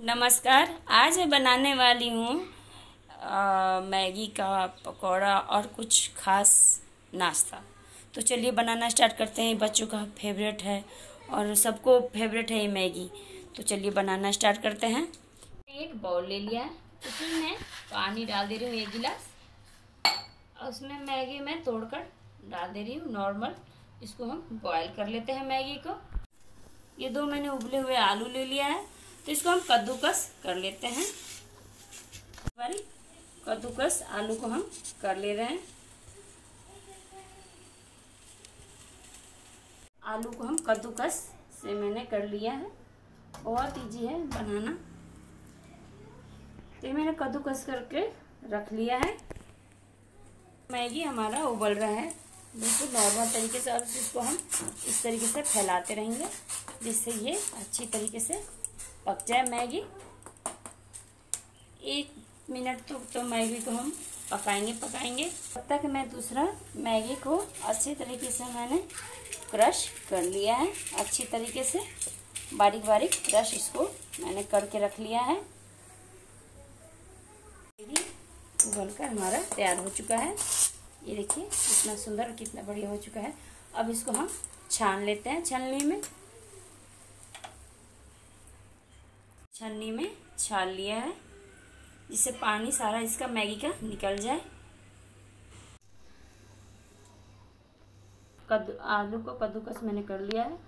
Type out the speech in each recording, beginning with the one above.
नमस्कार, आज मैं बनाने वाली हूँ मैगी का पकौड़ा और कुछ खास नाश्ता। तो चलिए बनाना स्टार्ट करते हैं, बच्चों का फेवरेट है और सबको फेवरेट है ये मैगी। तो चलिए बनाना स्टार्ट करते हैं। एक बाउल ले लिया। उसमें मैं पानी डाल दे रही हूँ एक गिलास। और उसमें मैगी मैं तोड़कर डाल दे रही हूँ नॉर्मल इसको हम बॉयल कर लेते हैं मैगी को। ये दो मैंने उबले हुए आलू ले लिया है। तो इसको हम कद्दूकस कर लेते हैं। हमारी कद्दूकस आलू को हम कर ले रहे हैं। आलू को हम कद्दूकस से मैंने कर लिया है। बहुत ईजी है बनाना। तो मैंने कद्दूकस करके रख लिया है। मैगी हमारा उबल रहा है। बिल्कुल नॉर्मल तरीके से अब इसको हम इस तरीके से फैलाते रहेंगे, जिससे ये अच्छी तरीके से पक जाए मैगी। एक मिनट तो, तो मैगी को हम पकाएँगे पकाएँगे। तब तक मैं दूसरा मैगी को अच्छी तरीके से मैंने क्रश कर लिया है। अच्छी तरीके से बारीक बारीक क्रश इसको मैंने करके रख लिया है। उबल कर हमारा तैयार हो चुका है। ये देखिए कितना सुंदर कितना बढ़िया हो चुका है। अब इसको हम छान लेते हैं छलनी में। छन्नी में छाल लिया है जिससे पानी सारा इसका मैगी का निकल जाए। कद्दू आलू को कद्दूकस मैंने कर लिया है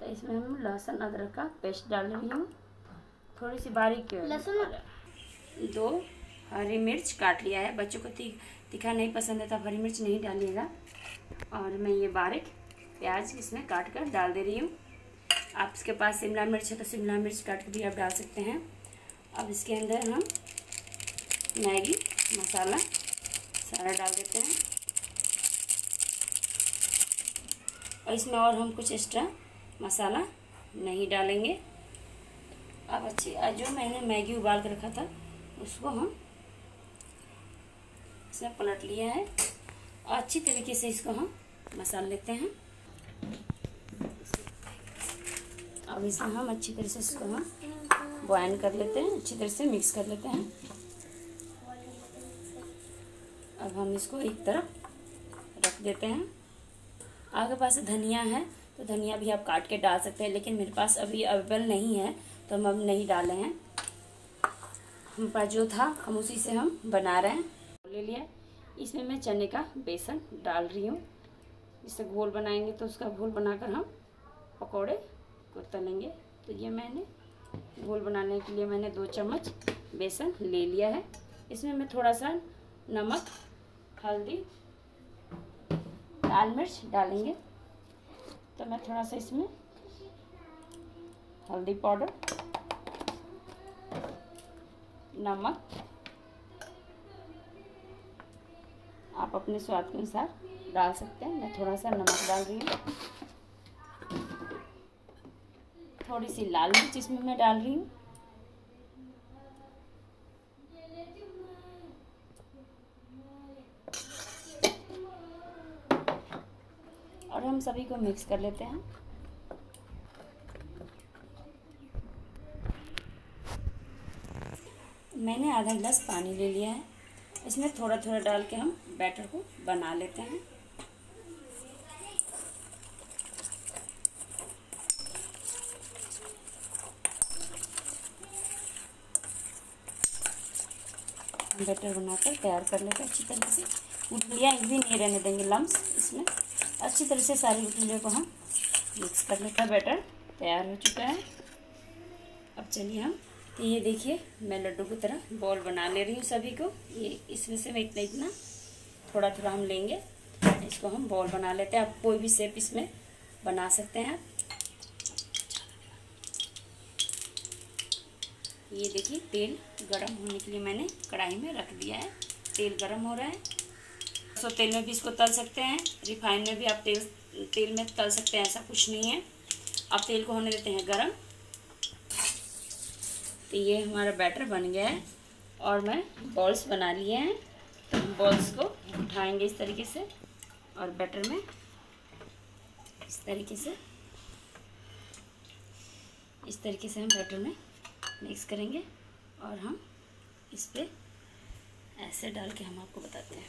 तो इसमें हम लहसुन अदरक का पेस्ट डाल रही हूँ। थोड़ी सी बारीक लहसुन? दो हरी मिर्च काट लिया है। बच्चों को तीखा नहीं पसंद है तो हरी मिर्च नहीं डालिएगा। और मैं ये बारीक प्याज इसमें काट कर डाल दे रही हूँ। आपके पास शिमला मिर्च है तो शिमला मिर्च काट के भी आप डाल सकते हैं। अब इसके अंदर हम मैगी, मसाला सारा डाल देते हैं। और इसमें और हम कुछ एक्स्ट्रा मसाला नहीं डालेंगे। अब अच्छी जो मैंने मैगी उबाल कर रखा था, उसको हम इसमें पलट लिया है। और अच्छी तरीके से इसको हम मसाल लेते हैं। अब इसमें हम अच्छी तरह से इसको हम बॉयल कर लेते हैं, अच्छी तरह से मिक्स कर लेते हैं। अब हम इसको एक तरफ़ रख देते हैं। आपके पास धनिया है तो धनिया भी आप काट के डाल सकते हैं, लेकिन मेरे पास अभी अवेलेबल नहीं है तो हम अब नहीं डाले हैं। हम पास जो था, हम उसी से हम बना रहे हैं। ले लिया। इसमें मैं चने का बेसन डाल रही हूँ। इससे घोल बनाएँगे तो उसका घोल बनाकर हम पकौड़े को तलेंगे तो ये मैंने, घोल बनाने के लिए मैंने दो चम्मच बेसन ले लिया है। इसमें मैं थोड़ा सा नमक, हल्दी, लाल मिर्च डालेंगे। तो मैं थोड़ा सा इसमें हल्दी पाउडर, नमक, आप अपने स्वाद के अनुसार डाल सकते हैं। मैं थोड़ा सा नमक डाल रही हूँ। थोड़ी सी लाल मिर्च इसमें मैं डाल रही हूँ। और हम सभी को मिक्स कर लेते हैं। मैंने आधा गिलास पानी ले लिया है। इसमें थोड़ा थोड़ा डाल के हम बैटर को बना लेते हैं। बैटर बनाकर तैयार कर लेते हैं अच्छी तरह से। गुटलियाँ एक भी नहीं रहने देंगे लम्स इसमें। अच्छी तरह से सारी गुटलियों को हम मिक्स कर लेते हैं, बैटर तैयार हो चुका है। अब चलिए हम तो ये देखिए, मैं लड्डू की तरह बॉल बना ले रही हूँ सभी को। ये इसमें से मैं इतना इतना थोड़ा थोड़ा हम लेंगे। इसको हम बॉल बना लेते हैं। आप कोई भी शेप इसमें बना सकते हैं। ये देखिए, तेल गरम होने के लिए मैंने कढ़ाई में रख दिया है। तेल गरम हो रहा है। तो तेल में भी इसको तल सकते हैं। रिफाइन में भी आप तेल तेल में तल सकते हैं, ऐसा कुछ नहीं है। अब तेल को होने देते हैं गरम। तो ये हमारा बैटर बन गया है और मैं बॉल्स बना लिए हैं। तो बॉल्स को उठाएँगे इस तरीके से और बैटर में इस तरीके से, इस तरीके से हम बैटर में मिक्स करेंगे और हम इस पर ऐसे डाल के हम आपको बताते हैं।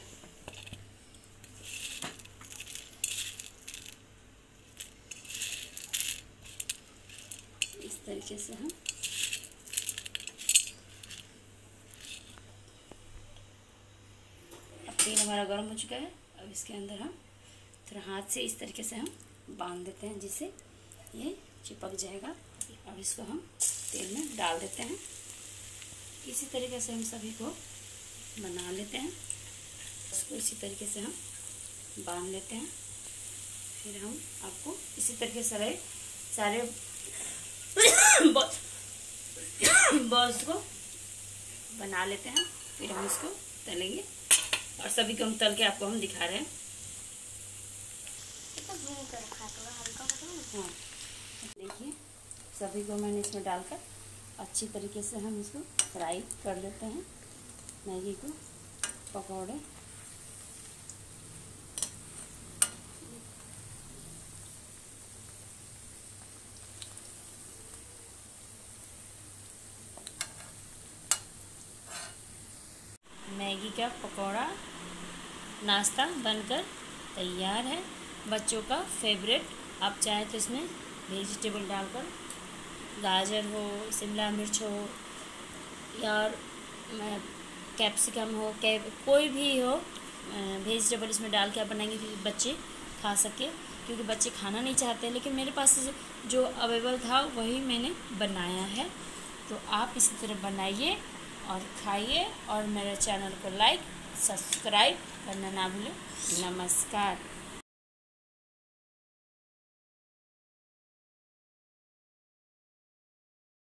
इस तरीके से हम अब तेल हमारा गर्म हो चुका है। अब इसके अंदर हम थोड़ा हाथ से इस तरीके से हम बाँध देते हैं जिससे ये चिपक जाएगा। अब इसको हम तेल में डाल देते हैं। इसी तरीके से हम सभी को बना लेते हैं। उसको इसी तरीके से हम बाँध लेते हैं। फिर हम आपको इसी तरीके से सारे सारे बॉल्स को बना लेते हैं। फिर हम इसको तलेंगे। और सभी को हम तल के आपको हम दिखा रहे हैं। हाँ। देखिए। सभी को मैंने इसमें डालकर अच्छी तरीके से हम इसको फ्राई कर लेते हैं। मैगी को पकौड़े। मैगी का पकौड़ा नाश्ता बनकर तैयार है। बच्चों का फेवरेट, आप चाहे तो इसमें वेजिटेबल डालकर गाजर हो, शिमला मिर्च हो, या कैप्सिकम हो कैप कोई भी हो वेजिटेबल इसमें डाल के आप बनाएँगे कि बच्चे खा सके, क्योंकि बच्चे खाना नहीं चाहते, लेकिन मेरे पास जो अवेलेबल था, वही मैंने बनाया है। तो आप इसी तरह बनाइए और खाइए, और मेरे चैनल को लाइक, सब्सक्राइब करना ना भूलें। नमस्कार।